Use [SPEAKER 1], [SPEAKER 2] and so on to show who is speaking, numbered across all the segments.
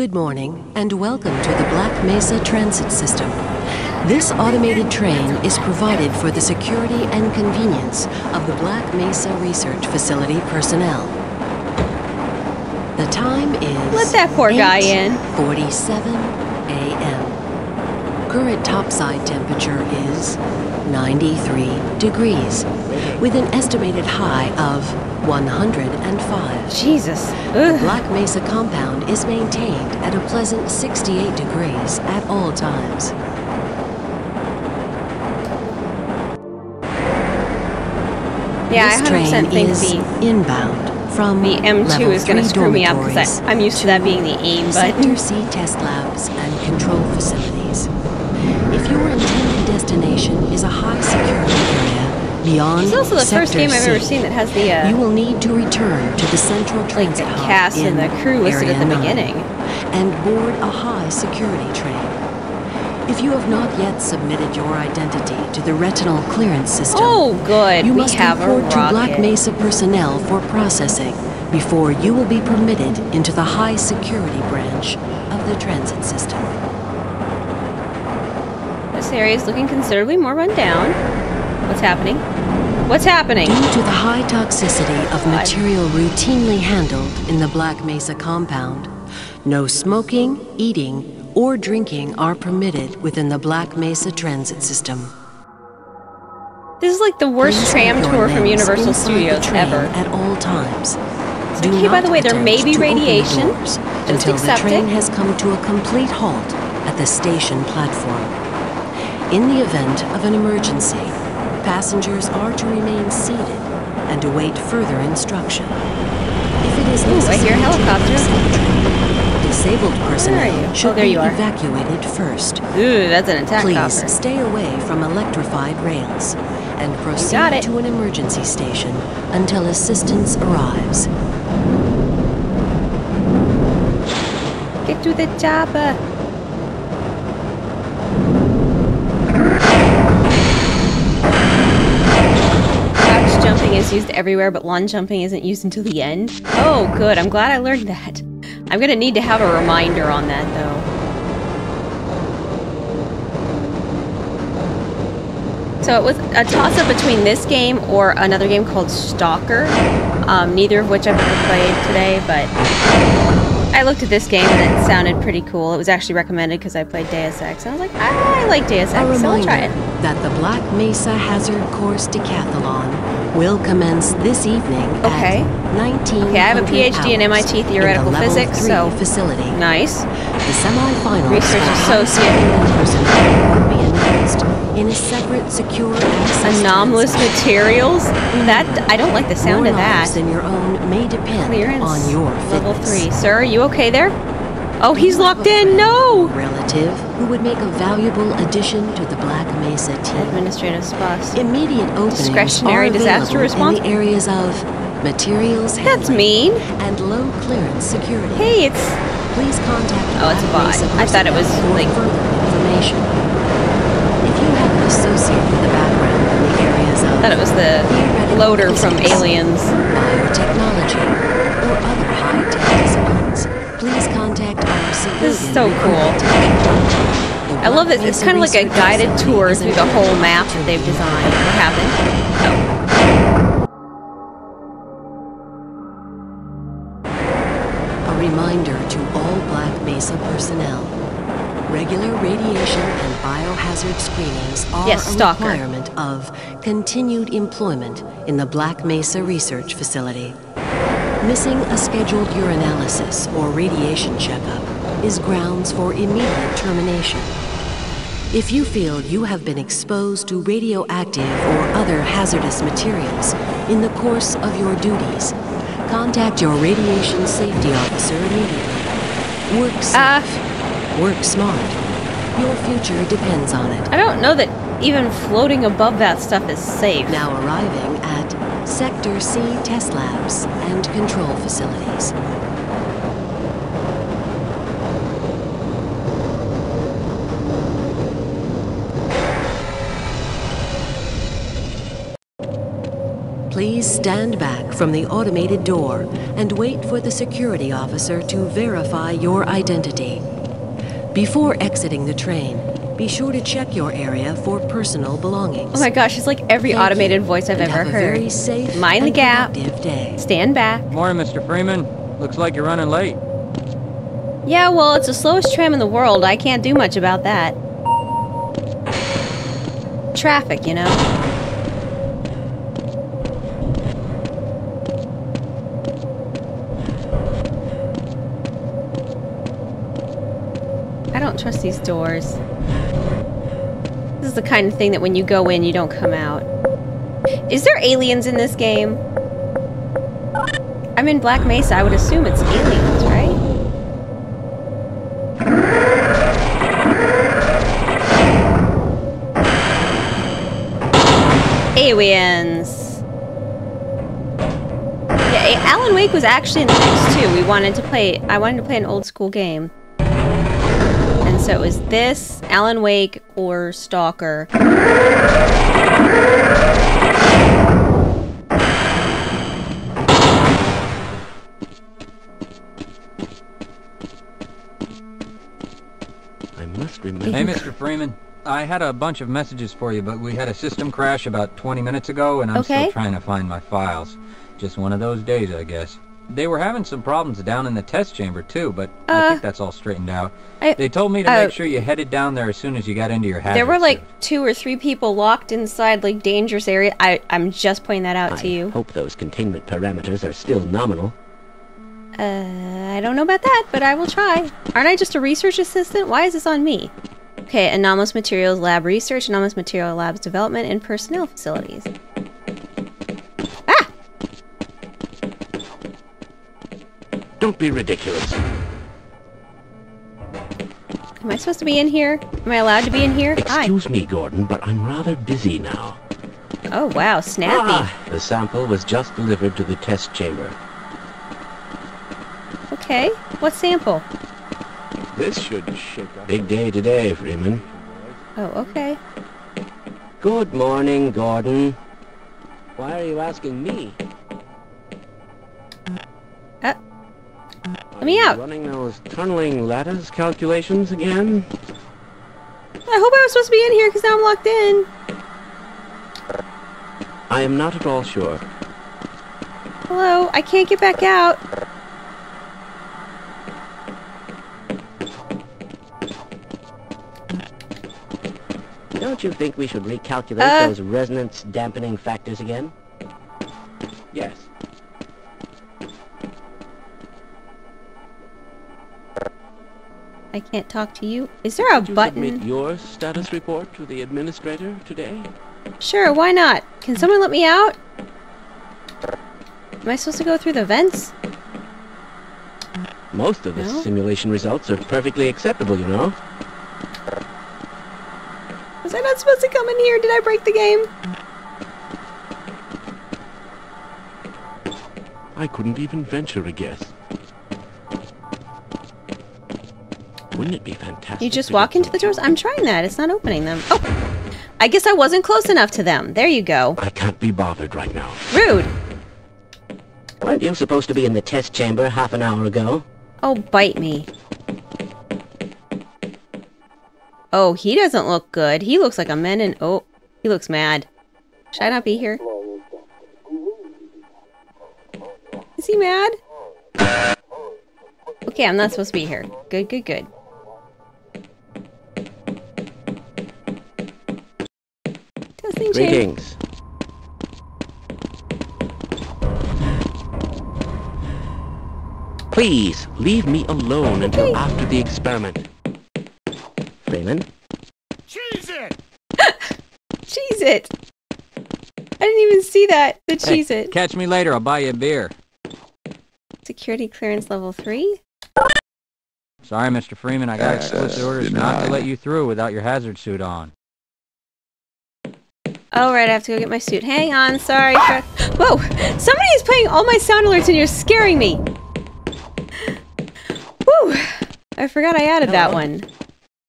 [SPEAKER 1] Good morning, and welcome to the Black Mesa Transit System. This automated train is provided for the security and convenience of the Black Mesa Research Facility personnel. The time is
[SPEAKER 2] Let that poor guy in.
[SPEAKER 1] 47 a.m. Current topside temperature is 93 degrees, with an estimated high of 105.
[SPEAKER 2] Jesus.
[SPEAKER 1] The Black Mesa compound is maintained at a pleasant 68 degrees at all times.
[SPEAKER 2] Yeah,
[SPEAKER 1] this
[SPEAKER 2] I 100%
[SPEAKER 1] train
[SPEAKER 2] think
[SPEAKER 1] is
[SPEAKER 2] the
[SPEAKER 1] inbound from
[SPEAKER 2] the M2 is going to screw me up because I'm used to that being the aim
[SPEAKER 1] Sector. C test labs and control facilities. If your intended destination is a high security area beyond
[SPEAKER 2] It's also the first game I've ever seen that has the
[SPEAKER 1] you
[SPEAKER 2] uh,
[SPEAKER 1] will need to return to the central
[SPEAKER 2] like
[SPEAKER 1] transit
[SPEAKER 2] the
[SPEAKER 1] hub
[SPEAKER 2] cast and
[SPEAKER 1] in
[SPEAKER 2] the crew listed
[SPEAKER 1] Area
[SPEAKER 2] at the
[SPEAKER 1] 9
[SPEAKER 2] beginning.
[SPEAKER 1] and board a high security train. If you have not yet submitted your identity to the retinal clearance system,
[SPEAKER 2] Oh, good.
[SPEAKER 1] you
[SPEAKER 2] we
[SPEAKER 1] must
[SPEAKER 2] have a
[SPEAKER 1] report to Black. Mesa personnel for processing before you will be permitted into the high security branch of the transit system.
[SPEAKER 2] This area is looking considerably more run down. What's happening? What's happening?
[SPEAKER 1] Due to the high toxicity of material routinely handled in the Black Mesa compound, no smoking, eating, or drinking are permitted within the Black Mesa transit system.
[SPEAKER 2] This is like the worst
[SPEAKER 1] Please
[SPEAKER 2] tram tour from Universal Studios ever.
[SPEAKER 1] At all times. Do
[SPEAKER 2] Okay, by the way, there may be
[SPEAKER 1] to open the
[SPEAKER 2] radiation.
[SPEAKER 1] doors until the train
[SPEAKER 2] it.
[SPEAKER 1] has come to a complete halt at the station platform. In the event of an emergency, passengers are to remain seated and await further instruction. If it is
[SPEAKER 2] Ooh, I hear a helicopter.
[SPEAKER 1] exit the train, disabled personnel should
[SPEAKER 2] Oh, there
[SPEAKER 1] be
[SPEAKER 2] you are.
[SPEAKER 1] evacuated first.
[SPEAKER 2] Ooh, that's an attack
[SPEAKER 1] Please
[SPEAKER 2] copter.
[SPEAKER 1] stay away from electrified rails and proceed to an emergency station until assistance arrives.
[SPEAKER 2] Get to the chopper. Used everywhere, but long jumping isn't used until the end. Oh, good. I'm glad I learned that. I'm gonna need to have a reminder on that, though. So it was a toss-up between this game or another game called Stalker, um, neither of which I've ever played today, but I looked at this game and it sounded pretty cool. It was actually recommended because I played Deus Ex. And I was like, ah, I like Deus Ex, so I'll try it.
[SPEAKER 1] that the Black Mesa Hazard Course Decathlon will commence this evening
[SPEAKER 2] Okay.
[SPEAKER 1] at 19
[SPEAKER 2] Okay, I have a PhD in MIT theoretical physics, so-
[SPEAKER 1] facility.
[SPEAKER 2] Nice.
[SPEAKER 1] The semifinals
[SPEAKER 2] Research associate.
[SPEAKER 1] In a separate secure access
[SPEAKER 2] Anomalous materials? That I don't like the sound
[SPEAKER 1] Your
[SPEAKER 2] of that.
[SPEAKER 1] and your own may depend
[SPEAKER 2] Clearance.
[SPEAKER 1] on your
[SPEAKER 2] Level three. Sir, are you okay there? Oh, he's locked in. No!
[SPEAKER 1] Relative who would make a valuable addition to the Black Mesa team.
[SPEAKER 2] Administrative spots.
[SPEAKER 1] Immediate openings
[SPEAKER 2] Discretionary
[SPEAKER 1] are
[SPEAKER 2] disaster response?
[SPEAKER 1] in the areas of materials
[SPEAKER 2] That's mean.
[SPEAKER 1] and low clearance security.
[SPEAKER 2] Hey, it's
[SPEAKER 1] Please contact
[SPEAKER 2] Oh, it's a bot. I thought it was, like-
[SPEAKER 1] further information. If you have an associate with a background in the areas of
[SPEAKER 2] thought it was the loader from Aliens.
[SPEAKER 1] biotechnology, or other high-tech disciplines, please contact our civilian
[SPEAKER 2] This is so cool.
[SPEAKER 1] The
[SPEAKER 2] I love it. It's kind of like a guided tour through the whole map that they've designed. What happened? Oh.
[SPEAKER 1] A reminder to all Black Mesa personnel. Regular radiation and biohazard screenings are
[SPEAKER 2] Yes,
[SPEAKER 1] a requirement of continued employment in the Black Mesa Research Facility. Missing a scheduled urinalysis or radiation checkup is grounds for immediate termination. If you feel you have been exposed to radioactive or other hazardous materials in the course of your duties, contact your radiation safety officer immediately. Work safe.
[SPEAKER 2] Ah.
[SPEAKER 1] Work smart. Your future depends on it.
[SPEAKER 2] I don't know that even floating above that stuff is safe.
[SPEAKER 1] Now arriving at Sector C test labs and control facilities. Please stand back from the automated door and wait for the security officer to verify your identity. Before exiting the train, be sure to check your area for personal belongings.
[SPEAKER 2] Oh my gosh, it's like every
[SPEAKER 1] Thank
[SPEAKER 2] automated
[SPEAKER 1] you,
[SPEAKER 2] voice I've
[SPEAKER 1] and
[SPEAKER 2] ever
[SPEAKER 1] have a
[SPEAKER 2] heard.
[SPEAKER 1] Very safe
[SPEAKER 2] Mind the gap.
[SPEAKER 1] productive day.
[SPEAKER 2] Stand back.
[SPEAKER 3] Morning, Mr. Freeman. Looks like you're running late.
[SPEAKER 2] Yeah, well, it's the slowest tram in the world. I can't do much about that. Traffic, you know? These doors. This is the kind of thing that when you go in, you don't come out. Is there aliens in this game? I'm in Black Mesa. I would assume it's aliens, right? Aliens. Yeah, Alan Wake was actually in the mix too. We wanted to play. I wanted to play an old school game, so it was this Alan Wake or Stalker.
[SPEAKER 4] I must remember.
[SPEAKER 3] Hey, Mr. Freeman. I had a bunch of messages for you, but we had a system crash about 20 minutes ago, and I'm
[SPEAKER 2] Okay.
[SPEAKER 3] still trying to find my files. Just one of those days, I guess. They were having some problems down in the test chamber, too, but I
[SPEAKER 2] Uh,
[SPEAKER 3] think that's all straightened out.
[SPEAKER 2] I-
[SPEAKER 3] They told me to
[SPEAKER 2] uh,
[SPEAKER 3] make sure you headed down there as soon as you got into your hazard
[SPEAKER 2] There were like
[SPEAKER 3] suit.
[SPEAKER 2] two or three people locked inside like dangerous area. I I'm just pointing that out
[SPEAKER 4] I
[SPEAKER 2] to you.
[SPEAKER 4] hope those containment parameters are still nominal.
[SPEAKER 2] Uh, I don't know about that, but I will try. Aren't I just a research assistant? Why is this on me? Okay, anomalous materials lab research, anomalous material labs development, and personnel facilities.
[SPEAKER 4] Don't be ridiculous.
[SPEAKER 2] Am I supposed to be in here? Am I allowed to be in here? Hi.
[SPEAKER 4] Excuse me, Gordon, but I'm rather busy now.
[SPEAKER 2] Oh wow, snappy.
[SPEAKER 4] Ah, the sample was just delivered to the test chamber.
[SPEAKER 2] Okay, what sample?
[SPEAKER 4] This should shake up. Big day today, Freeman.
[SPEAKER 2] Oh, okay.
[SPEAKER 4] Good morning, Gordon. Why are you asking me?
[SPEAKER 2] Let me out.
[SPEAKER 4] Running those tunneling lattice calculations again?
[SPEAKER 2] I hope I was supposed to be in here because now I'm locked in.
[SPEAKER 4] I am not at all sure.
[SPEAKER 2] Hello, I can't get back out.
[SPEAKER 4] Don't you think we should recalculate
[SPEAKER 2] Uh.
[SPEAKER 4] those resonance dampening factors again? Yes.
[SPEAKER 2] I can't talk to you. Is there a
[SPEAKER 4] Did you
[SPEAKER 2] button?
[SPEAKER 4] submit your status report to the administrator today?
[SPEAKER 2] Sure, why not? Can someone let me out? Am I supposed to go through the vents?
[SPEAKER 4] Most of the
[SPEAKER 2] No?
[SPEAKER 4] simulation results are perfectly acceptable, you know.
[SPEAKER 2] Was I not supposed to come in here? Did I break the game?
[SPEAKER 4] I couldn't even venture a guess. Wouldn't it be fantastic?
[SPEAKER 2] You just walk into the doors? I'm trying that. It's not opening them. Oh! I guess I wasn't close enough to them. There you go.
[SPEAKER 4] I can't be bothered right now.
[SPEAKER 2] Rude.
[SPEAKER 4] Weren't you supposed to be in the test chamber half an hour ago?
[SPEAKER 2] Oh, bite me. Oh, he doesn't look good. He looks like a menace. Oh, he looks mad. Should I not be here? Is he mad? Okay, I'm not supposed to be here. Good, good, good. Testing change.
[SPEAKER 4] Greetings. Please, leave me alone until
[SPEAKER 2] Okay.
[SPEAKER 4] after the experiment. Freeman?
[SPEAKER 2] Cheese it! Cheese it! I didn't even see that. The
[SPEAKER 3] Hey,
[SPEAKER 2] cheese it.
[SPEAKER 3] Catch me later. I'll buy you a beer.
[SPEAKER 2] Security clearance level 3?
[SPEAKER 3] Sorry, Mr. Freeman. I got uh, explicit orders not to let you through without your hazard suit on.
[SPEAKER 2] Oh, right, I have to go get my suit. Hang on, sorry. Whoa! Somebody is playing all my sound alerts and you're scaring me! Whew! I forgot I added that one.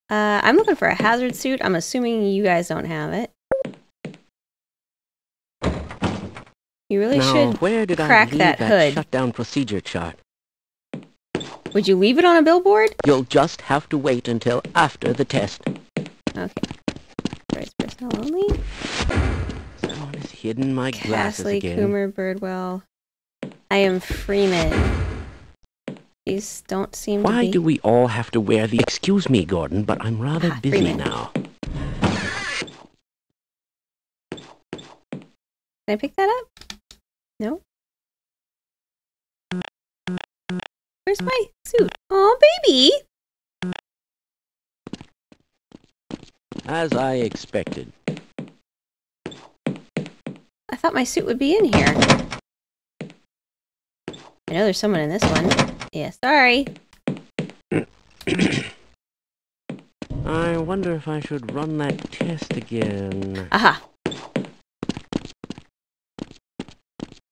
[SPEAKER 2] Uh, I'm looking for a hazard suit. I'm assuming you guys don't have it. You really
[SPEAKER 4] now,
[SPEAKER 2] should.
[SPEAKER 4] where did
[SPEAKER 2] crack
[SPEAKER 4] I leave
[SPEAKER 2] that
[SPEAKER 4] that,
[SPEAKER 2] hood.
[SPEAKER 4] shutdown procedure chart?
[SPEAKER 2] Would you leave it on a billboard?
[SPEAKER 4] You'll just have to wait until after the test.
[SPEAKER 2] Okay. Vice personnel only.
[SPEAKER 4] Someone has hidden my glasses
[SPEAKER 2] Castley,
[SPEAKER 4] again.
[SPEAKER 2] Coomer, Birdwell. I am Freeman. These don't seem
[SPEAKER 4] Why
[SPEAKER 2] to be.
[SPEAKER 4] do we all have to wear the... Excuse me, Gordon, but I'm rather
[SPEAKER 2] Ah,
[SPEAKER 4] busy
[SPEAKER 2] Freeman.
[SPEAKER 4] now.
[SPEAKER 2] Can I pick that up? No. Where's my suit? Oh, baby!
[SPEAKER 4] As I expected.
[SPEAKER 2] I thought my suit would be in here. I know there's someone in this one. Yeah, sorry.
[SPEAKER 4] I wonder if I should run that test again.
[SPEAKER 2] Aha.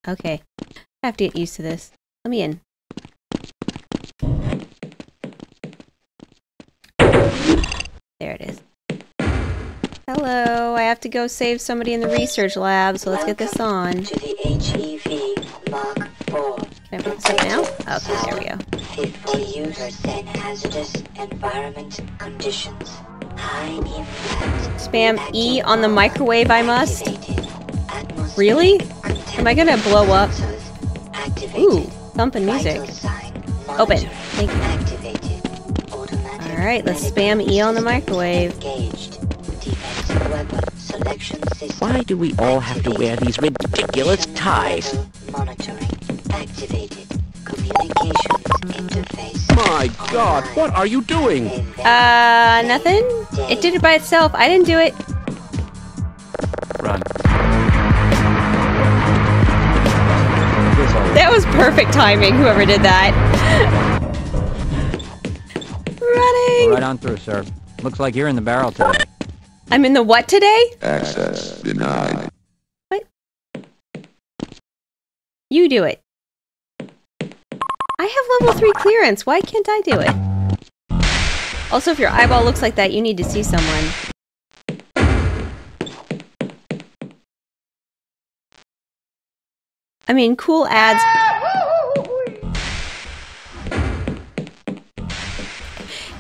[SPEAKER 2] Okay. I have to get used to this. Let me in. There it is. Hello, I have to go save somebody in the research lab, so let's get this on.
[SPEAKER 5] To the HEV Mark 4.
[SPEAKER 2] Can I put this up now? Okay, there we go.
[SPEAKER 5] Fit for use in hazardous environment conditions.
[SPEAKER 2] Spam E on the microwave, I must. Really? Am I gonna blow up? Ooh, thumping music. Open. Thank you. Alright, let's spam E on the microwave.
[SPEAKER 5] Engaged. Defensive weapon selection system.
[SPEAKER 4] Why do we all have to wear these ridiculous ties?
[SPEAKER 5] Monitoring activated. Communications interface.
[SPEAKER 4] My God, what are you doing?
[SPEAKER 2] Uh, nothing? It did it by itself. I didn't do it.
[SPEAKER 3] Run.
[SPEAKER 2] That was perfect timing, whoever did that. Running!
[SPEAKER 3] Right on through, sir. Looks like you're in the barrel today.
[SPEAKER 2] I'm in the what today?
[SPEAKER 6] Access denied. What?
[SPEAKER 2] You do it. I have level 3 clearance. Why can't I do it? Also, if your eyeball looks like that, you need to see someone. I mean, cool ads.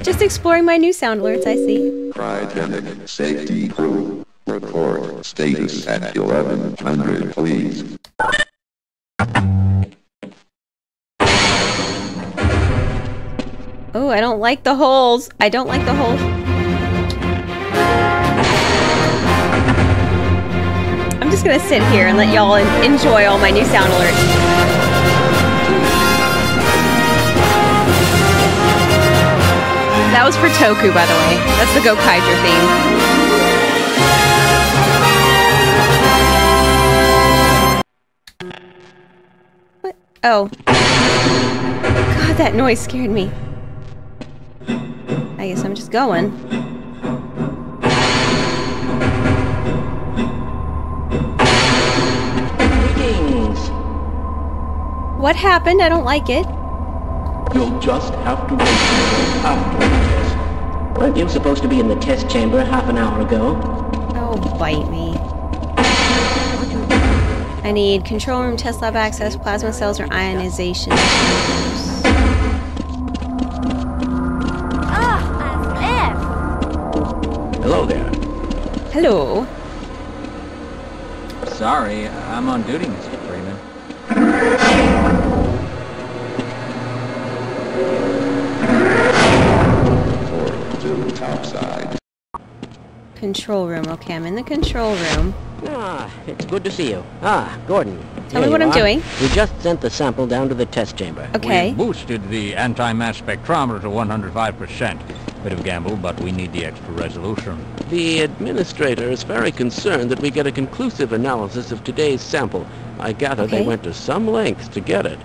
[SPEAKER 2] Just exploring my new sound alerts, I see.
[SPEAKER 6] Cryogenic safety crew. Report status at 1100, please.
[SPEAKER 2] Oh, I don't like the holes. I don't like the holes. I'm just gonna sit here and let y'all enjoy all my new sound alerts. That was for Toku, by the way. That's the Go Gokaiger theme. What? Oh. God, that noise scared me. I guess I'm just going. What happened? I don't like it.
[SPEAKER 4] You'll just have to wait after. Weren't you supposed to be in the test chamber half an hour ago?
[SPEAKER 2] Oh, bite me. I need control room, test lab access, plasma cells, or ionization chambers.
[SPEAKER 4] Hello there.
[SPEAKER 2] Hello.
[SPEAKER 3] Sorry, I'm on duty, Mr. Freeman.
[SPEAKER 6] Report to topside.
[SPEAKER 2] Control room. Okay, I'm in the control room.
[SPEAKER 4] Ah, it's good to see you. Ah, Gordon.
[SPEAKER 2] Tell me what I'm
[SPEAKER 4] are.
[SPEAKER 2] doing.
[SPEAKER 4] We just sent the sample down to the test chamber.
[SPEAKER 2] Okay.
[SPEAKER 3] We boosted the anti-mass spectrometer to 105%. Bit of gamble, but we need the extra resolution.
[SPEAKER 4] The administrator is very concerned that we get a conclusive analysis of today's sample. I gather they went to some lengths to get it.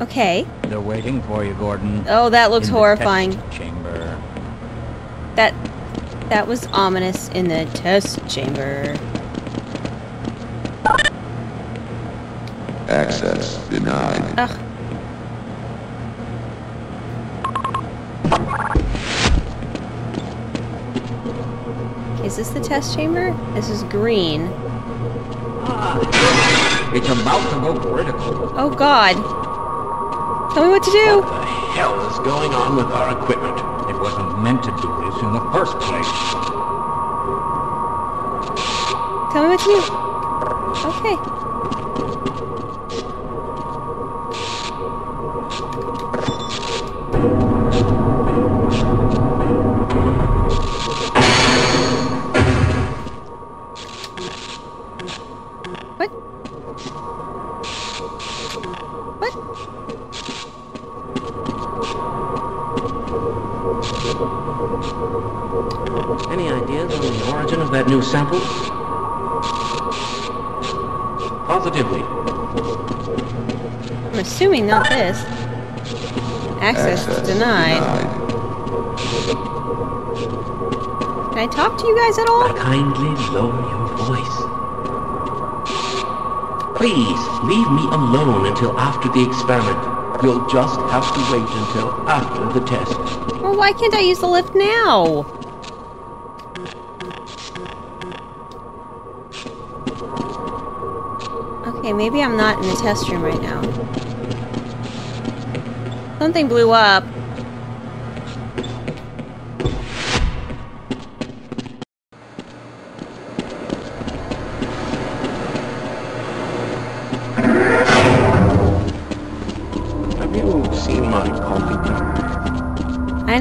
[SPEAKER 2] Okay.
[SPEAKER 3] They're waiting for you, Gordon.
[SPEAKER 2] Oh, that looks
[SPEAKER 3] in the
[SPEAKER 2] horrifying.
[SPEAKER 3] test chamber.
[SPEAKER 2] That that was ominous in the test chamber.
[SPEAKER 6] Access denied.
[SPEAKER 2] Ugh. Is this the test chamber? This is green.
[SPEAKER 3] It's about to go critical.
[SPEAKER 2] Oh God. Tell me what to do.
[SPEAKER 7] What the hell is going on with our equipment?
[SPEAKER 3] Wasn't meant to do this in the first place.
[SPEAKER 2] Me what to. Okay. Guys at all?
[SPEAKER 4] Kindly lower your voice. Please, leave me alone until after the experiment.
[SPEAKER 7] You'll just have to wait until after the test.
[SPEAKER 2] Well, why can't I use the lift now? Okay, maybe I'm not in the test room right now. Something blew up.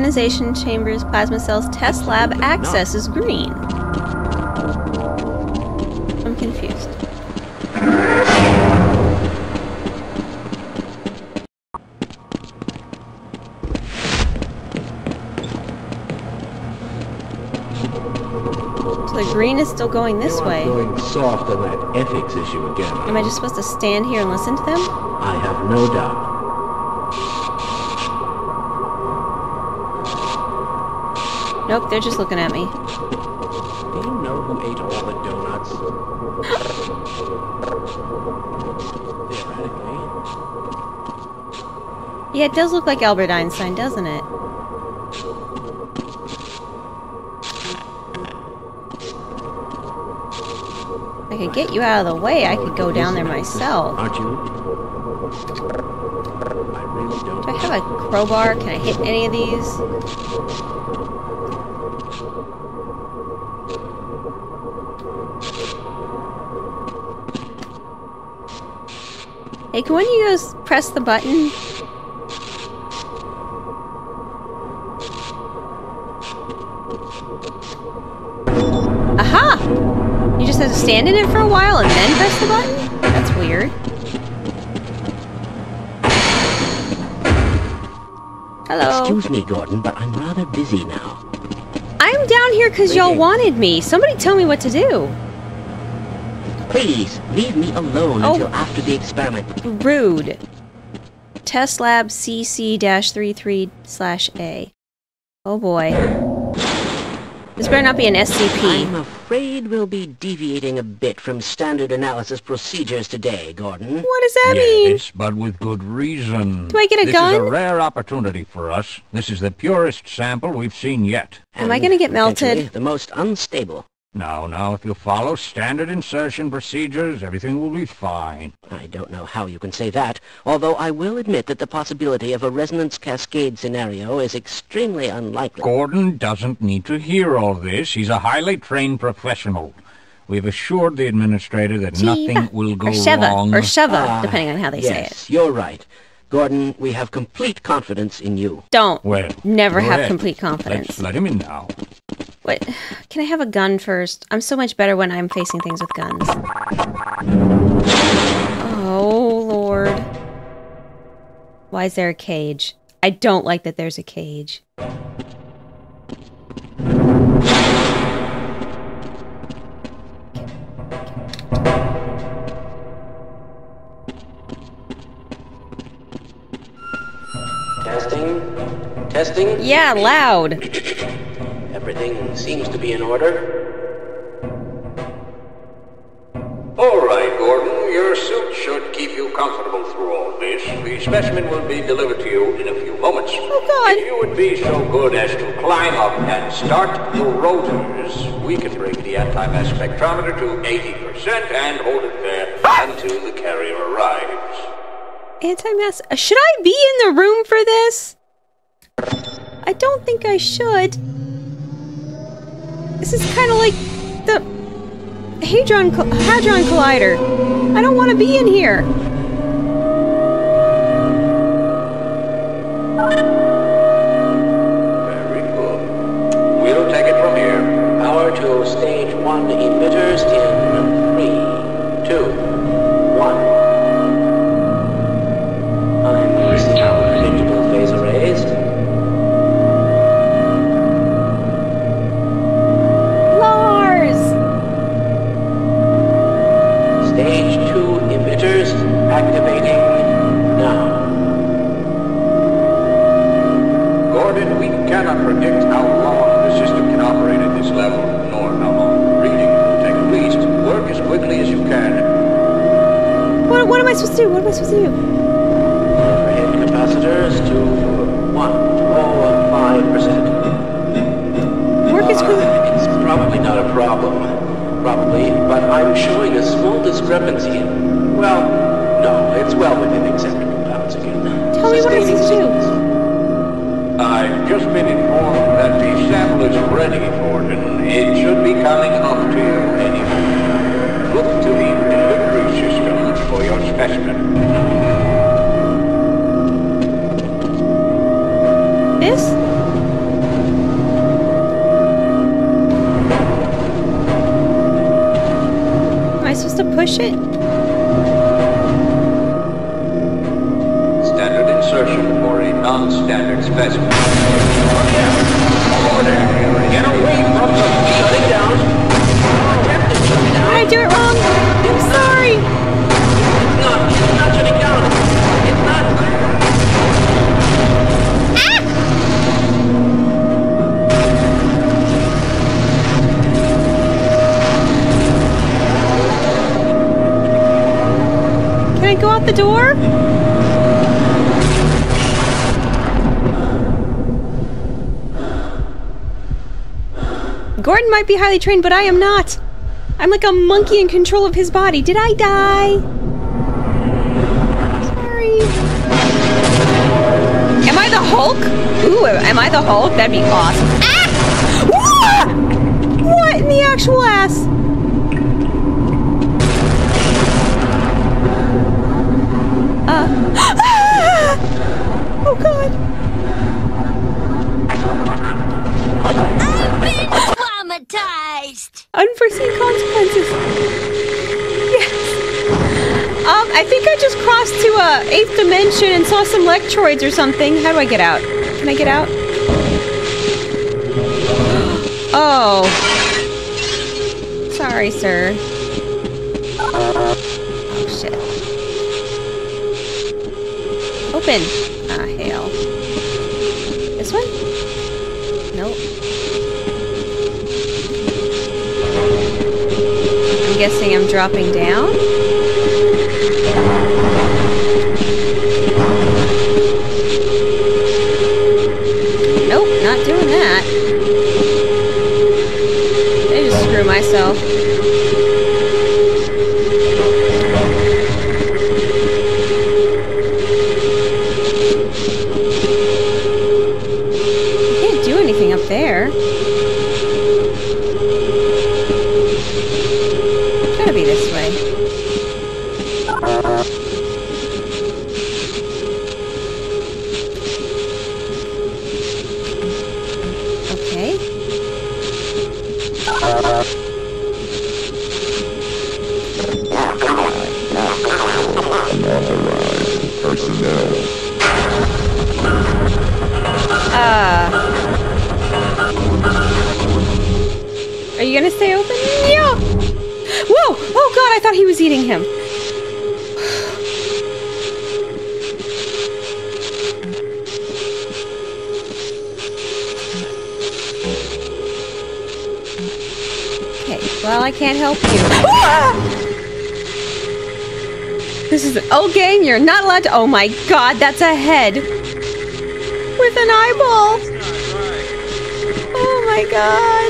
[SPEAKER 2] Ionization chambers, plasma cells, test lab access is green. I'm confused. So the green is still going this way.
[SPEAKER 7] going soft on that ethics issue again.
[SPEAKER 2] Am I just supposed to stand here and listen to them?
[SPEAKER 7] I have no doubt.
[SPEAKER 2] Nope, they're just looking at me.
[SPEAKER 7] Do you know who ate all the donuts? Theoretically.
[SPEAKER 2] Yeah, it does look like Albert Einstein, doesn't it? I could get you out of the way. I could go down there myself.
[SPEAKER 7] Aren't you? I really don't.
[SPEAKER 2] Do I have a crowbar? Can I hit any of these? Hey, can one of you guys press the button? Aha! You just have to stand in it for a while and then press the button? That's weird. Hello.
[SPEAKER 4] Excuse me, Gordon, but I'm rather busy now.
[SPEAKER 2] I'm down here because y'all wanted me. Somebody tell me what to do.
[SPEAKER 4] Please, leave me alone
[SPEAKER 2] Oh.
[SPEAKER 4] until after the experiment.
[SPEAKER 2] Rude. Test lab CC-33 slash A. Oh boy. This better not be an SCP.
[SPEAKER 4] I'm afraid we'll be deviating a bit from standard analysis procedures today, Gordon.
[SPEAKER 2] What does that mean?
[SPEAKER 3] Yes, but with good reason.
[SPEAKER 2] Do I get a
[SPEAKER 3] this
[SPEAKER 2] gun?
[SPEAKER 3] is a rare opportunity for us. This is the purest sample we've seen yet.
[SPEAKER 2] Am I gonna get melted?
[SPEAKER 4] potentially The most unstable.
[SPEAKER 3] Now, now, if you follow standard insertion procedures, everything will be fine.
[SPEAKER 4] I don't know how you can say that, although I will admit that the possibility of a resonance cascade scenario is extremely unlikely.
[SPEAKER 3] Gordon doesn't need to hear all this. He's a highly trained professional. We've assured the administrator that nothing will go
[SPEAKER 2] or Sheva,
[SPEAKER 3] wrong.
[SPEAKER 2] or Sheva,
[SPEAKER 4] Ah,
[SPEAKER 2] depending on how they say it.
[SPEAKER 4] yes, you're right. Gordon, we have complete confidence in you.
[SPEAKER 2] Don't.
[SPEAKER 3] well,
[SPEAKER 2] Never
[SPEAKER 3] go
[SPEAKER 2] have
[SPEAKER 3] ahead.
[SPEAKER 2] complete confidence.
[SPEAKER 3] Let's let him in now.
[SPEAKER 2] What? Can I have a gun first? I'm so much better when I'm facing things with guns. Oh, Lord. Why is there a cage? I don't like that there's a cage.
[SPEAKER 4] Testing?
[SPEAKER 2] Yeah, loud.
[SPEAKER 4] Everything seems to be in order.
[SPEAKER 8] All right, Gordon. Your suit should keep you comfortable through all this.
[SPEAKER 3] The specimen will be delivered to you in a few moments.
[SPEAKER 2] Oh, God.
[SPEAKER 3] If you would be so good as to climb up and start the rotors, we can bring the anti-mass spectrometer to 80% and hold it there ah! until the carrier arrives.
[SPEAKER 2] Anti-mass. Should I be in the room for this? I don't think I should. This is kind of like the Hadron Hadron Collider. I don't want to be in here.
[SPEAKER 3] Very good. We'll take it from here.
[SPEAKER 4] Power to stage one emitters
[SPEAKER 2] I supposed to do? What am I supposed to do?
[SPEAKER 4] Overhead capacitors to one oh five percent.
[SPEAKER 2] Work is uh, quick.
[SPEAKER 4] It's probably not a problem. Probably, but I'm showing a small discrepancy. Well, no, it's well within acceptable bounds again.
[SPEAKER 2] Tell me what I'm supposed to do.
[SPEAKER 3] I've just been informed that the sample is ready, Gordon. It should be coming up to you your specimen.
[SPEAKER 2] This? Am I supposed to push it? Might be highly trained, but I am not. I'm like a monkey in control of his body. Did I die? Sorry. Am I the Hulk? Ooh, am I the Hulk? That'd be awesome. Ah! What in the actual ass? Uh. Oh god.
[SPEAKER 5] Traumatized.
[SPEAKER 2] Unforeseen consequences. Yes. Um, I think I just crossed to a eighth dimension and saw some lectroids or something. How do I get out? Can I get out? Oh. Sorry, sir. Oh shit. Open. Ah, hell. This one? Nope. Guessing I'm dropping down. Nope, not doing that. I just screw myself. Eating him. Okay, well, I can't help you. Ah! This is oh game. You're not allowed to. Oh my god, that's a head with an eyeball. Oh my god.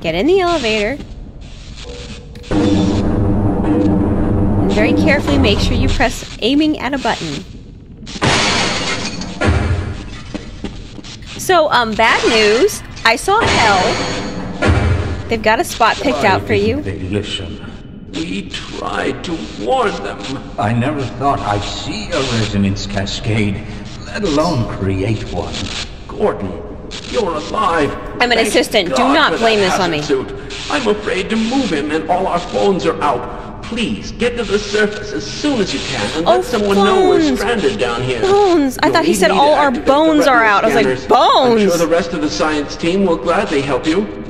[SPEAKER 2] Get in the elevator. And very carefully make sure you press aiming at a button. So, um, bad news. I saw hell. They've got a spot picked out for you.
[SPEAKER 3] They listen.
[SPEAKER 4] We tried to warn them.
[SPEAKER 3] I never thought I'd see a resonance cascade, let alone create one.
[SPEAKER 4] Gordon, you're alive.
[SPEAKER 2] I'm an
[SPEAKER 4] Thank
[SPEAKER 2] assistant. Do not blame this on me.
[SPEAKER 4] Suit. I'm afraid to move him, and all our phones are out. Please get to the surface as soon as you can, and
[SPEAKER 2] Oh,
[SPEAKER 4] let someone know we're stranded down here.
[SPEAKER 2] Bones. I
[SPEAKER 4] You'll
[SPEAKER 2] thought he said all our bones are out. I was like,
[SPEAKER 4] scanners. I'm
[SPEAKER 2] bones.
[SPEAKER 4] sure the rest of the science team will gladly help you.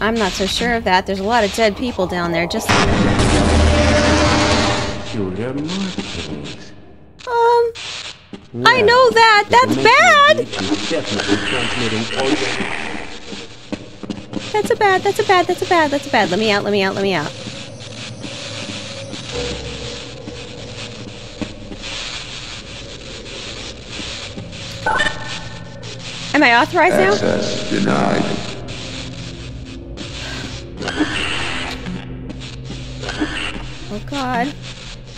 [SPEAKER 2] I'm not so sure of that. There's a lot of dead people down there. Just
[SPEAKER 4] Julia Markings.
[SPEAKER 2] um, I know that. That's bad.
[SPEAKER 4] Definitely transmitting organ.
[SPEAKER 2] That's a bad. That's a bad. That's a bad. That's a bad. Let me out. Let me out. Let me out. Am I authorized now?
[SPEAKER 6] Access denied.
[SPEAKER 2] Oh god.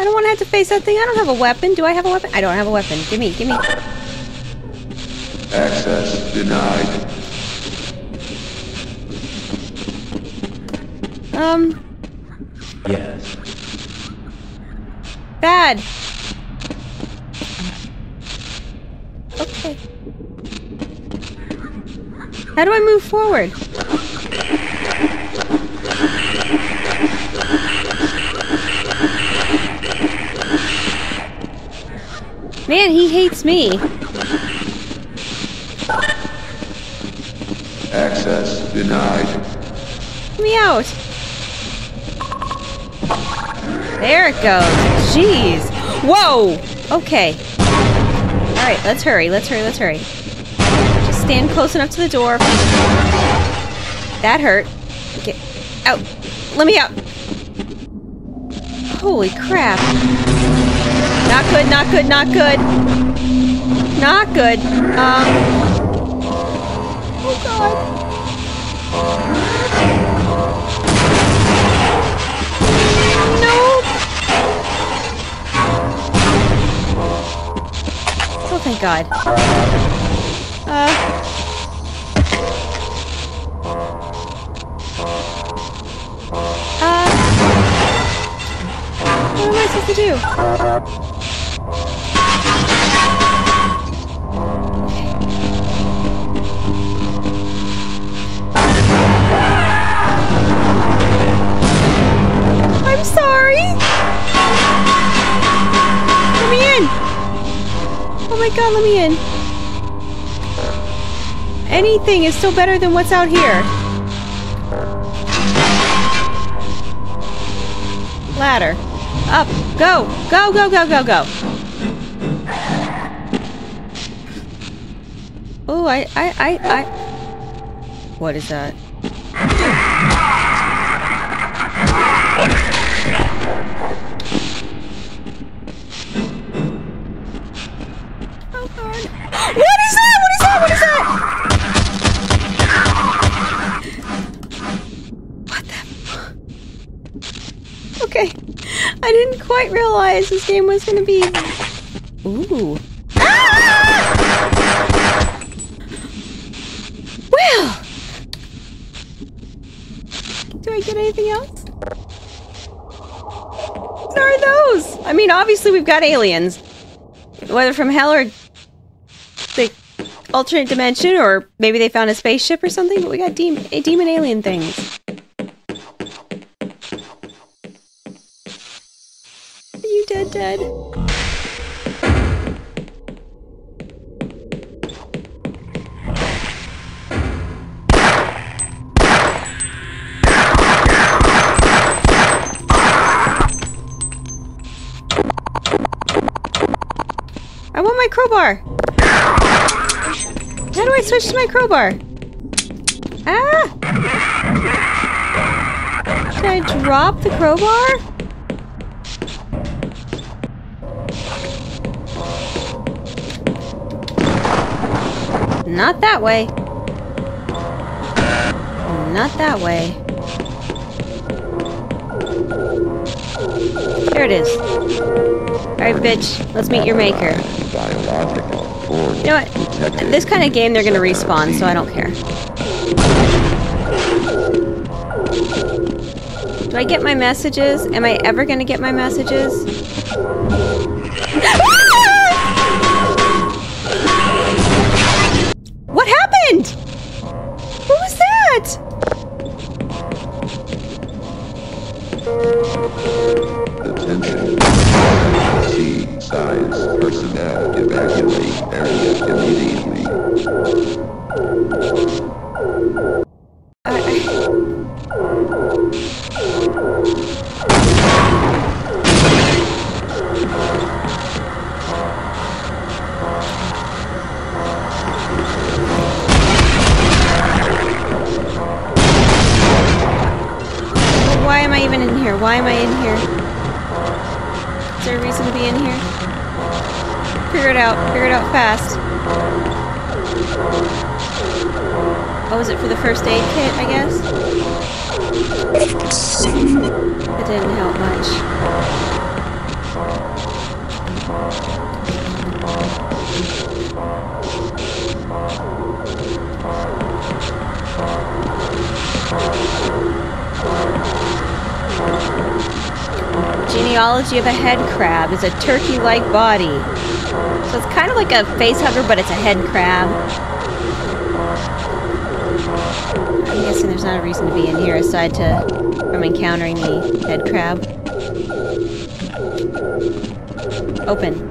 [SPEAKER 2] I don't want to have to face that thing. I don't have a weapon. Do I have a weapon? I don't have a weapon. Give me. Give me.
[SPEAKER 6] Access denied.
[SPEAKER 2] Um.
[SPEAKER 4] Yes.
[SPEAKER 2] Bad. Okay. How do I move forward? Man, he hates me.
[SPEAKER 6] Access denied.
[SPEAKER 2] Let me out. There it goes. Jeez. Whoa. Okay. All right, let's hurry. Let's hurry. Let's hurry. Just stand close enough to the door. That hurt. Get out. Let me out. Holy crap. Not good, not good, not good. Not good. Um. Oh god. Nope. Oh, thank God. Uh. Uh. What am I supposed to do? My god, let me in. Anything is still better than what's out here. Ladder. Up. Go. Go, go, go, go, go. Oh, I, I, I, I. What is that? Quite realize this game was gonna be. Ooh. Ah! Well. Do I get anything else? What are those? I mean, obviously we've got aliens. Whether from hell or the alternate dimension, or maybe they found a spaceship or something, but we got de demon alien things. dead. I want my crowbar! How do I switch to my crowbar? Ah! Should I drop the crowbar? Not that way. Not that way. There it is. Alright, bitch. Let's meet your maker. You know what? This kind of game, they're gonna respawn, so I don't care. Do I get my messages? Am I ever gonna get my messages? is a turkey-like body. So it's kind of like a face hugger, but it's a head crab. I'm guessing there's not a reason to be in here aside to from encountering the head crab. Open.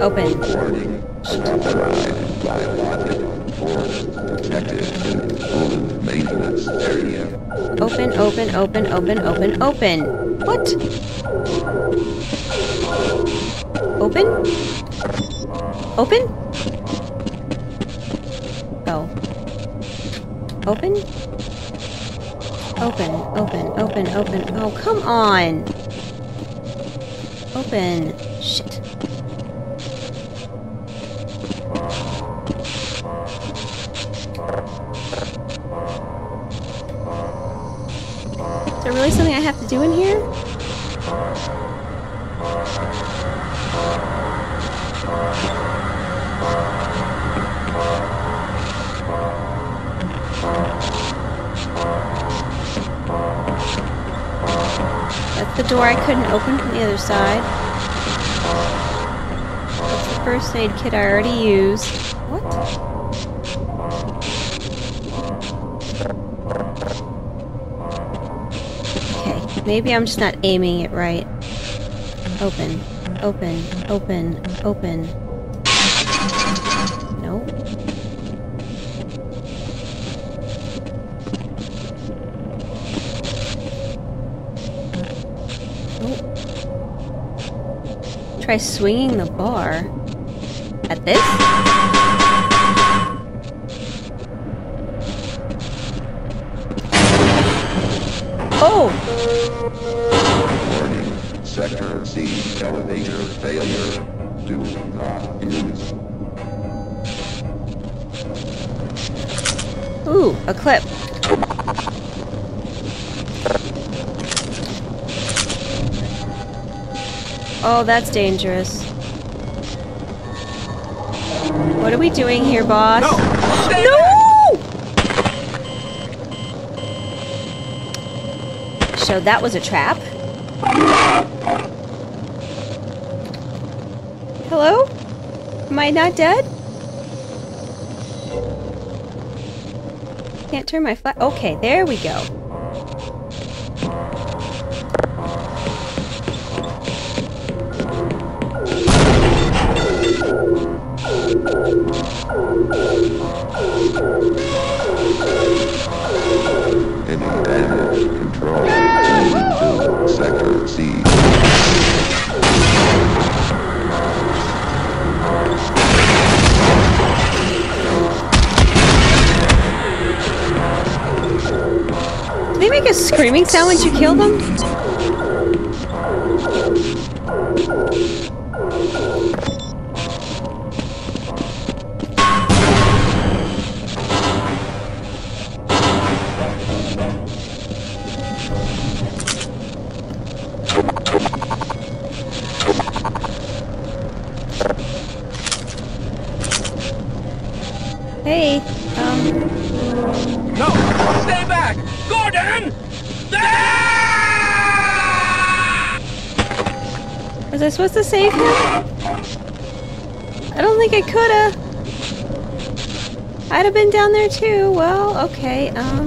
[SPEAKER 2] Open.
[SPEAKER 6] Open,
[SPEAKER 2] open, open, open, open, open. What? Open? Open? Oh. Open? Open, open, open, open. Oh, come on. Open. Shit. Is there really something I have to do in here? Couldn't open from the other side. That's the first aid kit I already used. What? Okay, maybe I'm just not aiming it right. Open, open, open, open. Try swinging the bar. At this? Oh!
[SPEAKER 6] Warning. Sector C elevator failure. Do not use.
[SPEAKER 2] Ooh, a clip. Oh, that's dangerous. What are we doing here, boss? No! no! So that was a trap? Hello? Am I not dead? Can't turn my flat. Okay, there we go. Sound when you kill them? Supposed to save him? I don't think I coulda. I'd have been down there too. Well, okay, um...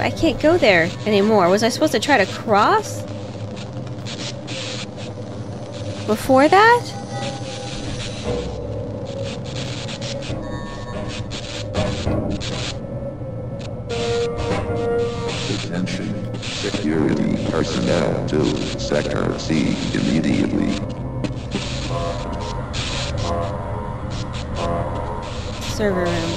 [SPEAKER 2] I can't go there anymore. Was I supposed to try to cross? Before that?
[SPEAKER 6] Attention. Security personnel to Sector C immediately.
[SPEAKER 2] Server room.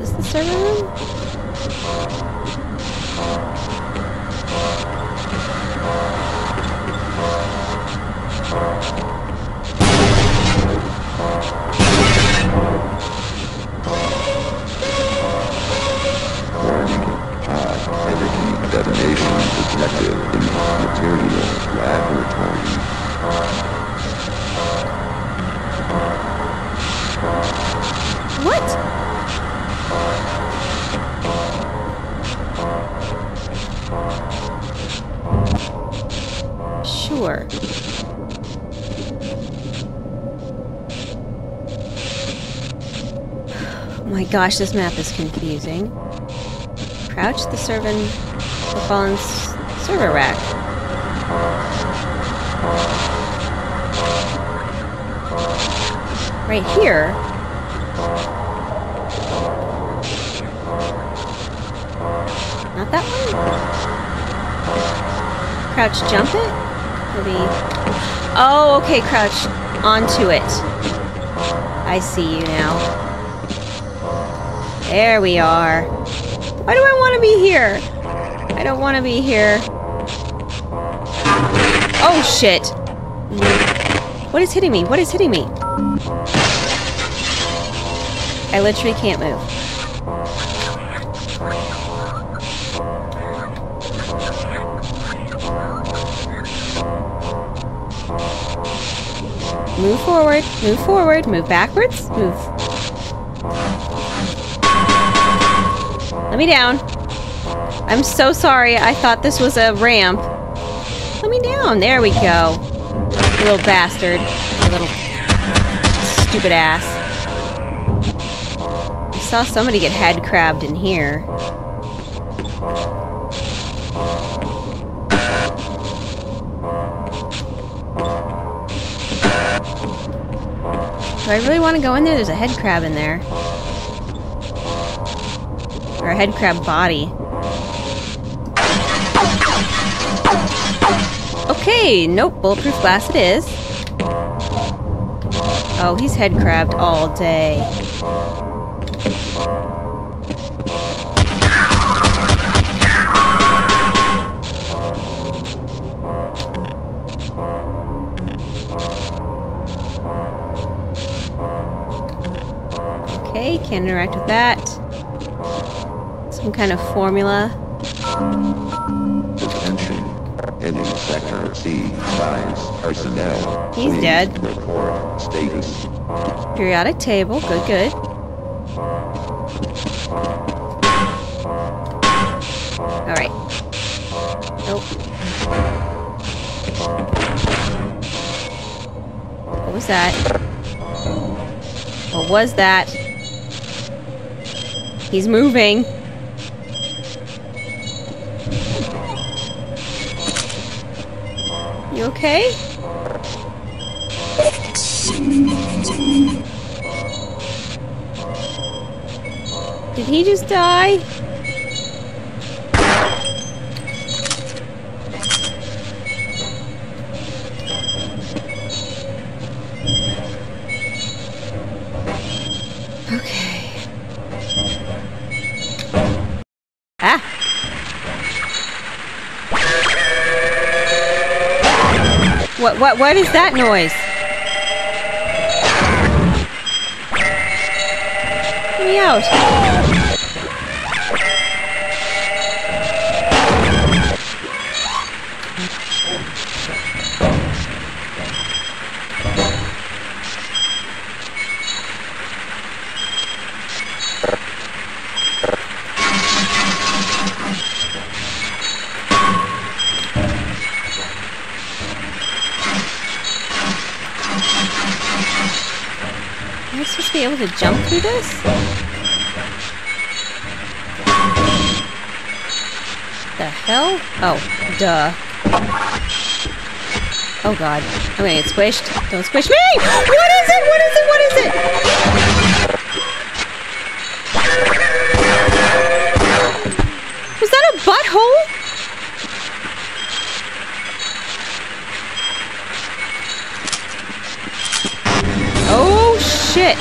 [SPEAKER 2] Is the server room? Gosh, this map is confusing. Crouch the servant, the fallen server rack. Right here. Not that one? Crouch jump it? Maybe. Oh, okay, crouch onto it. I see you now. There we are. Why do I want to be here? I don't want to be here. Oh, shit. What is hitting me? What is hitting me? I literally can't move. Move forward, move forward, move backwards, move. Let me down. I'm so sorry. I thought this was a ramp. Let me down. There we go. You little bastard. You little stupid ass. I saw somebody get head crabbed in here. Do I really want to go in there? There's a head crab in there. Or head crab body. Okay, nope, bulletproof glass it is. Oh, he's head crabbed all day. Okay, can't interact with that. Some kind of formula.
[SPEAKER 6] Attention. Any Sector C finds personnel.
[SPEAKER 2] He's
[SPEAKER 6] please
[SPEAKER 2] dead.
[SPEAKER 6] Report status.
[SPEAKER 2] Periodic table, good, good. Alright. Nope. What was that? What was that? He's moving. You okay? Did he just die? What, what, is that noise? Get me out. To jump through this? The hell? Oh, duh. Oh god. I'm gonna get squished. Don't squish me! What is it? What is it? What is it? Was that a butthole? Oh shit!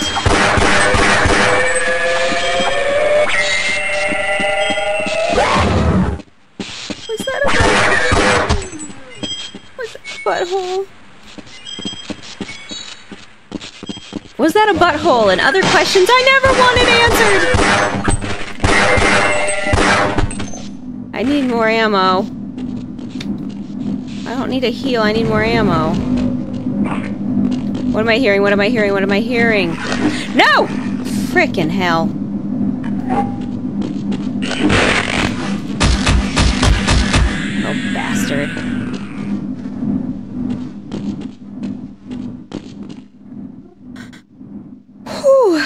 [SPEAKER 2] Was that a butthole? Was that a butthole? Was that a butthole? And other questions I never wanted answered! I need more ammo. I don't need a heal, I need more ammo. What am I hearing? What am I hearing? What am I hearing? No! Frickin' hell. Oh, bastard. Whew.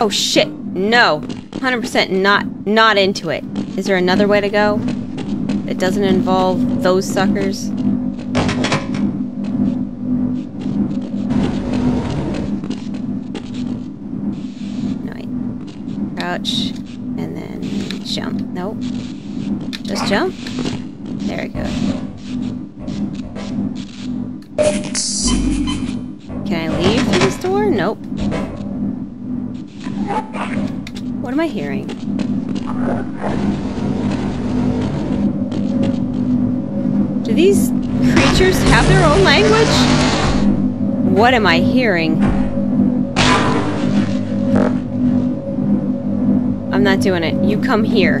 [SPEAKER 2] Oh shit. No. 100% not not into it. Is there another way to go? It doesn't involve those suckers? No, wait. Crouch, and then jump. Nope. Just jump. There we go. Can I leave through this door? Nope. What am I hearing? Do these creatures have their own language? What am I hearing? I'm not doing it. You come here.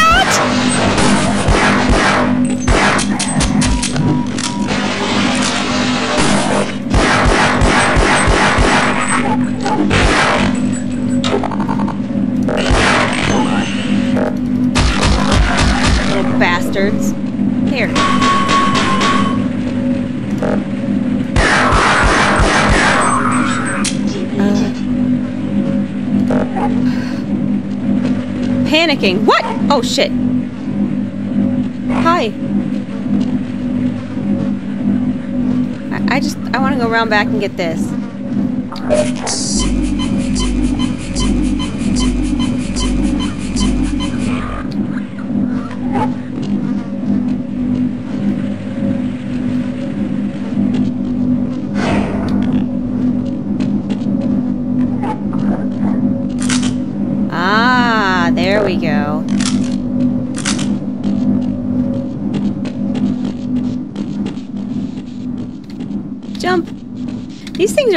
[SPEAKER 2] Panicking. What? Oh shit. Hi. I, I just I want to go around back and get this.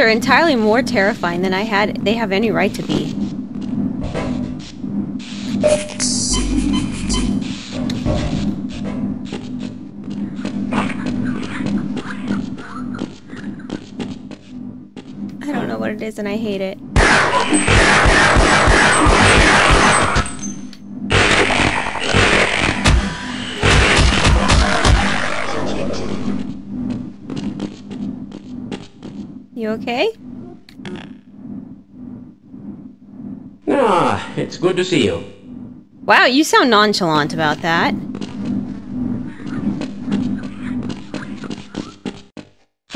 [SPEAKER 2] Are entirely more terrifying than I had. They have any right to be. I don't know what it is and I hate it. Okay?
[SPEAKER 4] Ah, it's good to see you.
[SPEAKER 2] Wow, you sound nonchalant about that.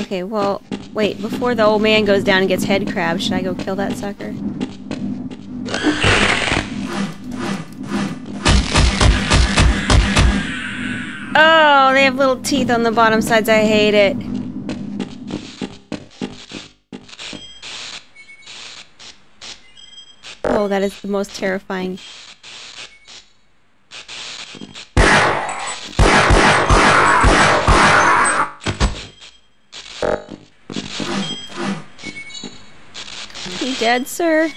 [SPEAKER 2] Okay, well, wait, before the old man goes down and gets head crabbed, should I go kill that sucker? Oh, they have little teeth on the bottom sides. I hate it. Oh, that is the most terrifying. You dead, sir?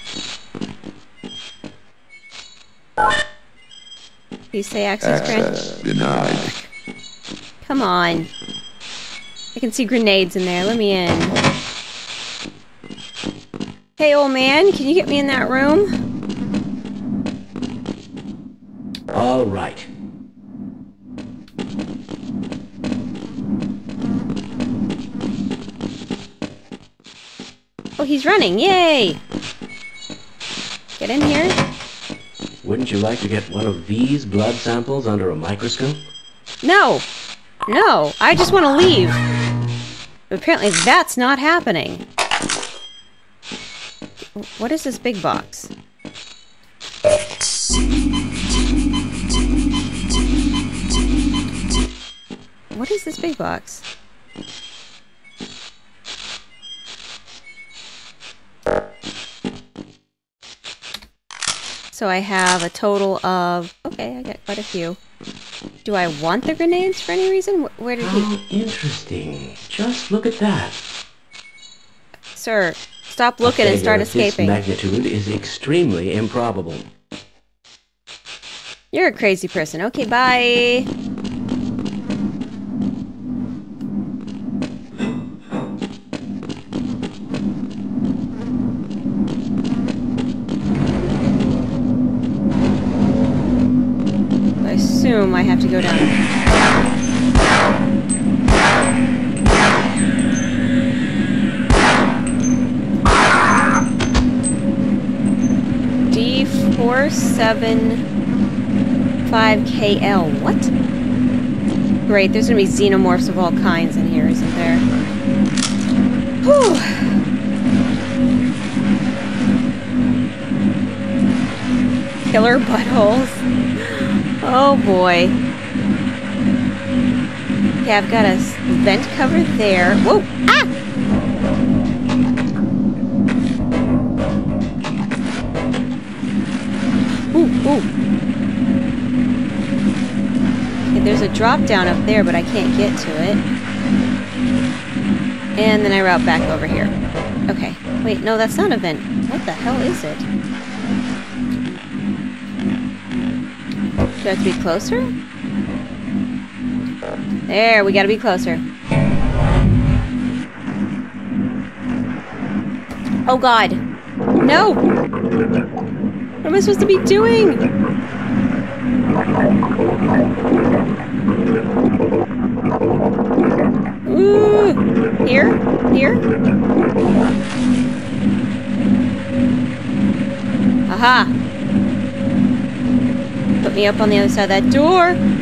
[SPEAKER 2] You say access granted?
[SPEAKER 6] Uh, denied.
[SPEAKER 2] Come on. I can see grenades in there. Let me in. Hey, old man, can you get me in that room?
[SPEAKER 4] All right.
[SPEAKER 2] Oh, he's running. Yay! Get in here.
[SPEAKER 4] Wouldn't you like to get one of these blood samples under a microscope?
[SPEAKER 2] No! No! I just want to leave. Apparently that's not happening. What is this big box? What is this big box? So I have a total of... Okay, I got quite a few. Do I want the grenades for any reason? Where did he...
[SPEAKER 4] How interesting. Just look at that.
[SPEAKER 2] Sir, stop looking and start escaping.
[SPEAKER 4] This magnitude is extremely improbable.
[SPEAKER 2] You're a crazy person. Okay, bye. Assume I have to go down. D475KL. What? Great, there's gonna be xenomorphs of all kinds in here, isn't there? Whew. Killer buttholes. Oh boy. Okay, I've got a vent cover there. Whoa! Ah! Ooh, ooh. Okay, there's a drop down up there, but I can't get to it. And then I route back over here. Okay. Wait, no, that's not a vent. What the hell is it? Do I have to be closer? There, we gotta be closer. Oh god. No! What am I supposed to be doing? Ooh! Here? Here? Aha! Put me up on the other side of that door.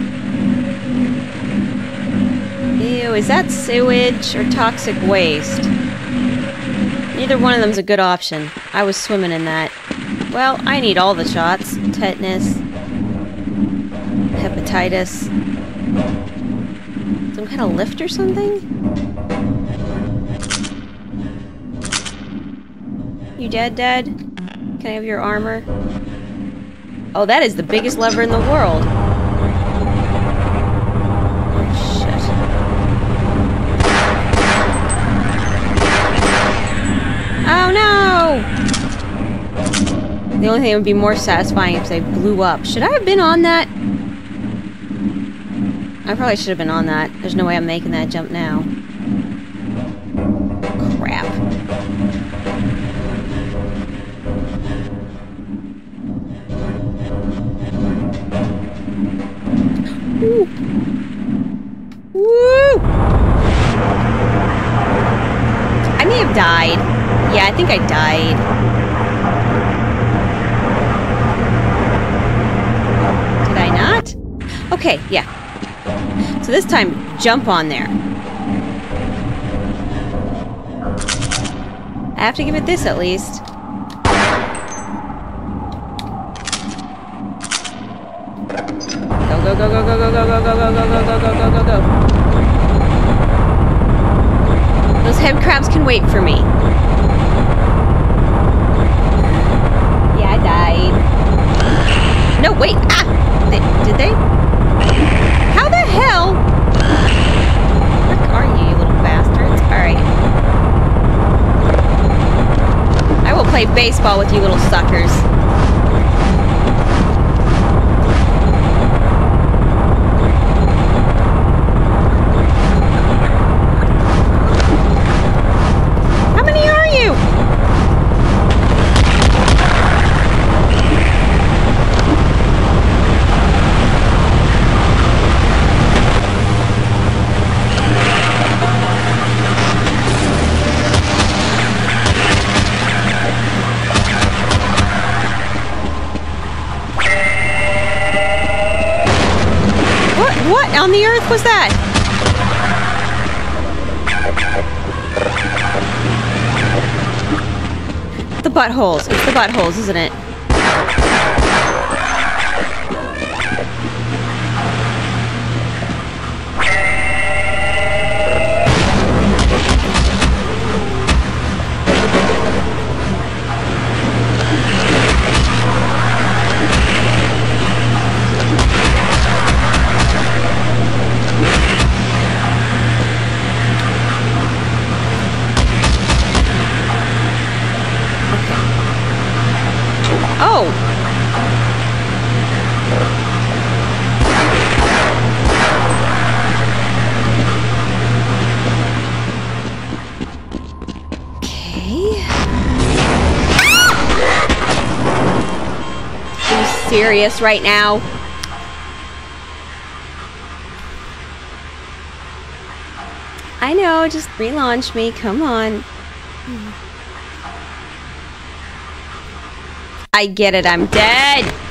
[SPEAKER 2] Ew, is that sewage or toxic waste? Neither one of them's a good option. I was swimming in that. Well, I need all the shots. Tetanus. Hepatitis. Some kind of lift or something? You dead, dead? Can I have your armor? Oh, that is the biggest lever in the world. The only thing that would be more satisfying if they blew up. Should I have been on that? I probably should have been on that. There's no way I'm making that jump now. So this time, jump on there. I have to give it this at least. Go, go, go, go, go, go, go, go, go, go, go, go, go, go, go, go. Those head crabs can wait for me. Yeah, I Wait, ah! Did they? Play baseball with you little suckers. Was that? The buttholes. It's the buttholes, isn't it? Serious right now? I know, just relaunch me. Come on. I get it, I'm dead!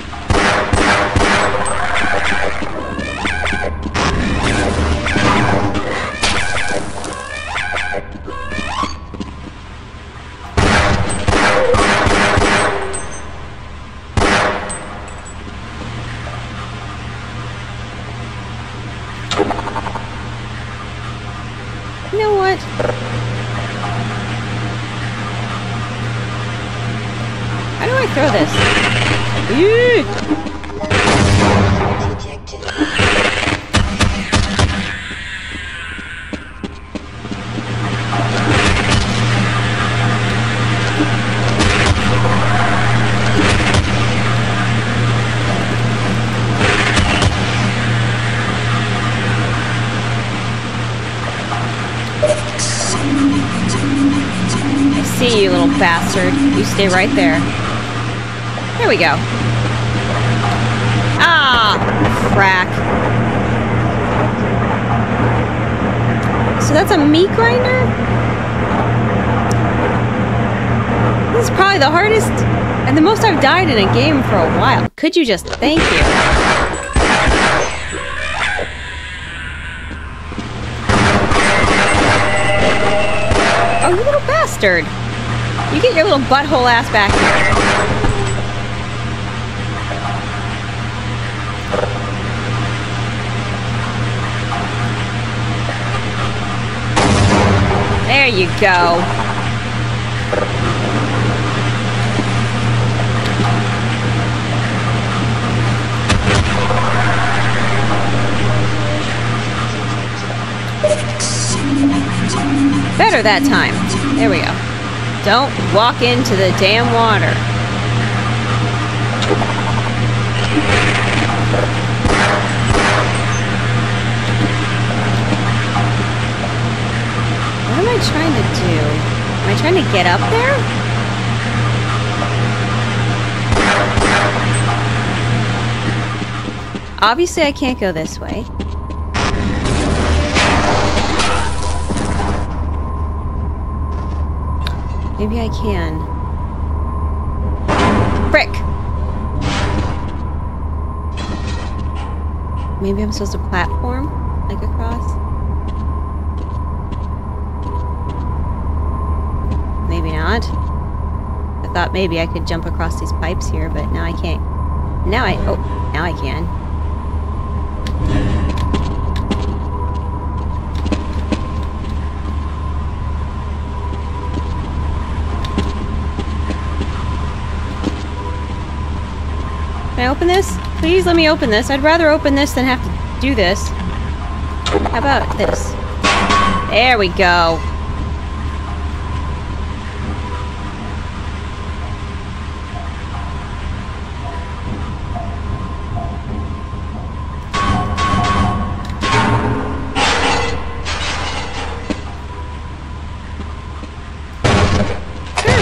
[SPEAKER 2] Stay right there. There we go. Ah, frack. So that's a meat grinder? This is probably the hardest and the most I've died in a game for a while. Could you just thank you? Oh, you little bastard! You get your little butthole ass back here. There you go. Better that time. There we go. Don't walk into the damn water. What am I trying to do? Am I trying to get up there? Obviously, I can't go this way. Maybe I can. Frick! Maybe I'm supposed to platform? Like across? Maybe not. I thought maybe I could jump across these pipes here, but now I can't. Now I... Oh, now I can. Can I open this? Please let me open this. I'd rather open this than have to do this. How about this? There we go.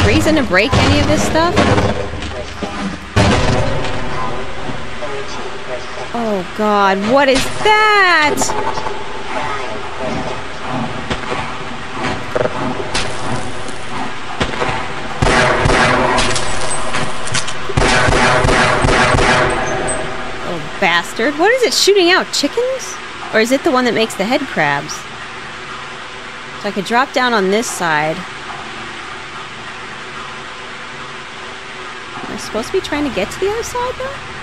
[SPEAKER 2] Reason to break any of this stuff? Oh god, what is that? Oh bastard. What is it shooting out? Chickens? Or is it the one that makes the head crabs? So I could drop down on this side. Am I supposed to be trying to get to the other side though?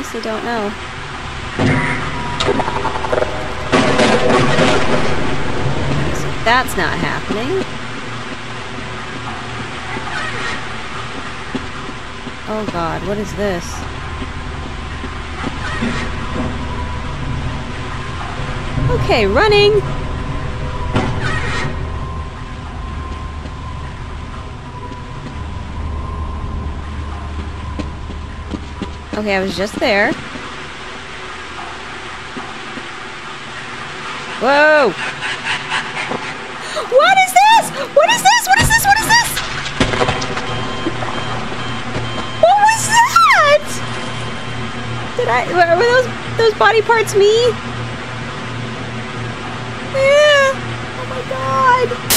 [SPEAKER 2] Honestly don't know. So that's not happening. Oh god, what is this? Okay, running! Okay, I was just there. Whoa! What is this? What is this? What is this? What is this? What was that? Did I? Were those those body parts me? Yeah. Oh my god.